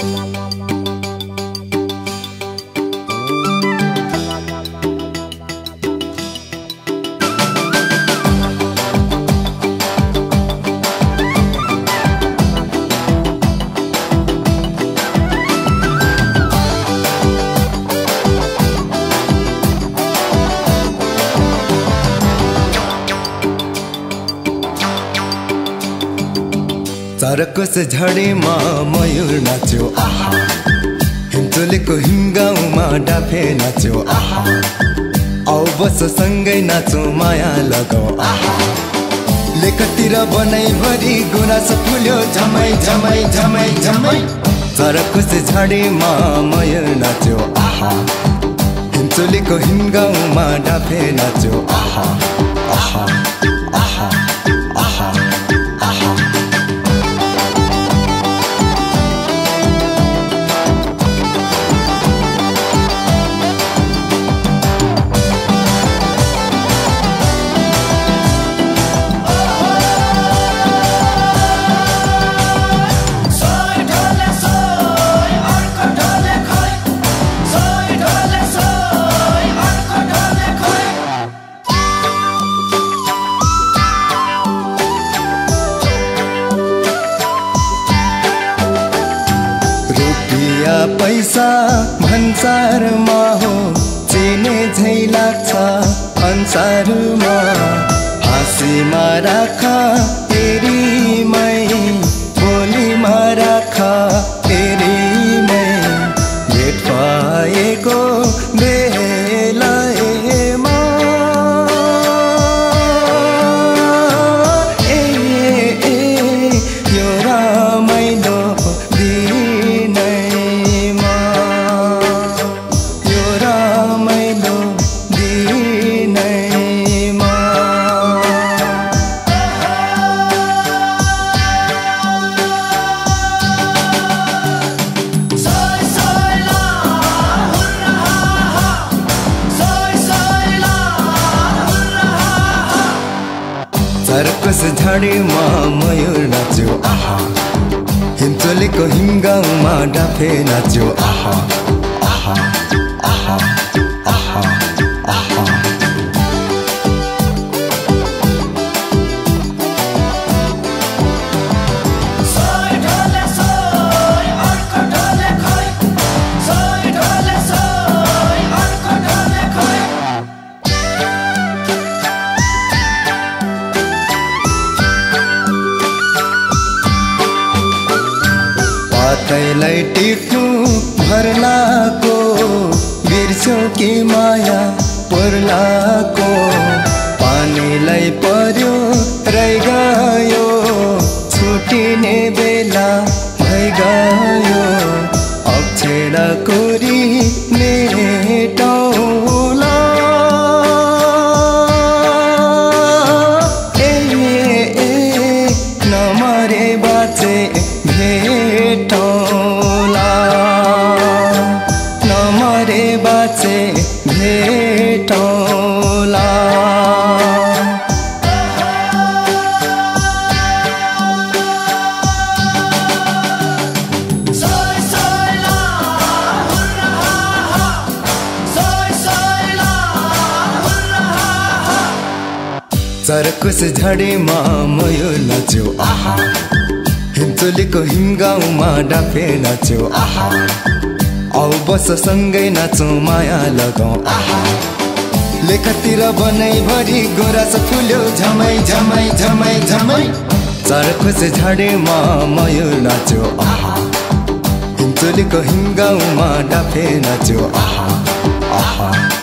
Música चरकस झडीमा मयूर नाच्यो आहा। हिमचोलेको हिमगाउँमा डाफे नाच्यो आहा। औ बस सँगै नाचो माया लगाऊ आहा। लेखतिर बनाइभरि गुनासो फुल्यो झमै झमै झमै झमै। चरकस झडीमा मयूर नाच्यो आहा। हिमचोलेको हिमगाउँमा डाफे नाच्यो आहा आहा आहा। पैसा भन्सारमा हो चिने झै लाग्छ अन्सारमा हाँसीमा राख चर्कस झाडीमा मयूर नाच्यो आहा। हिमचोलेको हिमगाउँमा डाफे नाच्यो आहा आहा आहा आहा आहा। पातैलाई टिप्नु भर्लाको बिर्स्यौ कि माया पर्लाको। पानीलाई पर्यो रहि गयो छुटिने बेला भइगयो अक्षरा कोरी ए नमरे बाचे। चरकुस झडीमा मयो नाच्यो आहा। हिमचोलीको हिमगाउँमा डाफे नाच्यो आहा। औ बस सँगै नाचौँ माया लगाऊ आहा। लेखतिर बनाइभरि गोरास फुल्यो झमै झमै झमै झमै। चरकुस झडीमा मयो नाच्यो आहा। हिमचोलीको हिमगाउँमा डाफे नाच्यो आहा। आहा।